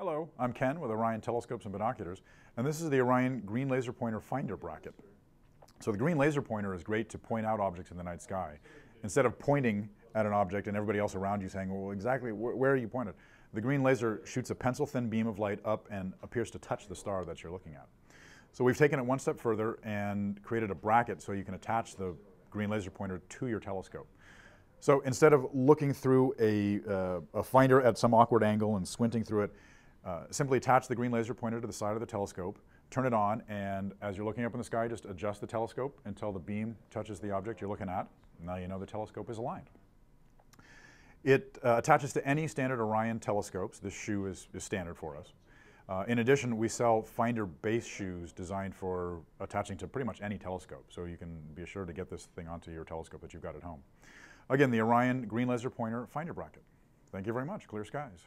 Hello, I'm Ken with Orion Telescopes and Binoculars, and this is the Orion Green Laser Pointer Finder Bracket. So the green laser pointer is great to point out objects in the night sky. Instead of pointing at an object and everybody else around you saying, well, exactly wh where are you pointed? The green laser shoots a pencil-thin beam of light up and appears to touch the star that you're looking at. So we've taken it one step further and created a bracket so you can attach the green laser pointer to your telescope. So instead of looking through a, uh, a finder at some awkward angle and squinting through it, uh, simply attach the green laser pointer to the side of the telescope, turn it on, and as you're looking up in the sky, just adjust the telescope until the beam touches the object you're looking at. Now you know the telescope is aligned. It uh, attaches to any standard Orion telescopes. This shoe is, is standard for us. Uh, in addition, we sell finder base shoes designed for attaching to pretty much any telescope, so you can be assured to get this thing onto your telescope that you've got at home. Again, the Orion Green Laser Pointer Finder Bracket. Thank you very much. Clear skies.